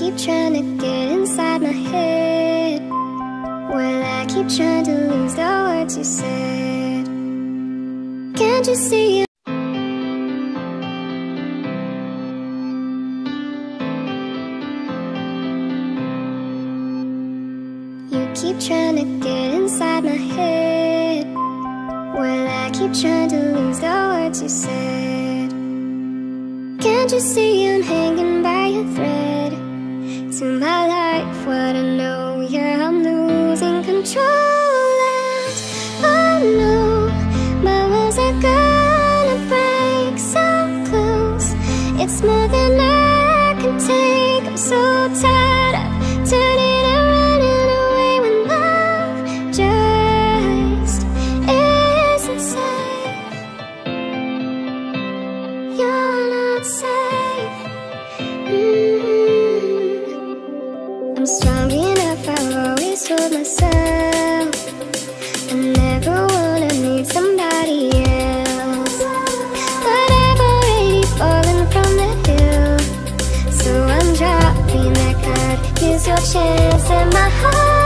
keep trying to get inside my head. While I keep trying to lose the words you said. Can't you see You keep trying to get inside my head. While I keep trying to lose the words you said. Can't you see I'm hanging by a thread To my life, what I know, yeah, I'm losing control. And oh no, my walls are gonna break so close. It's more than I can take, I'm so tired your chance in my heart.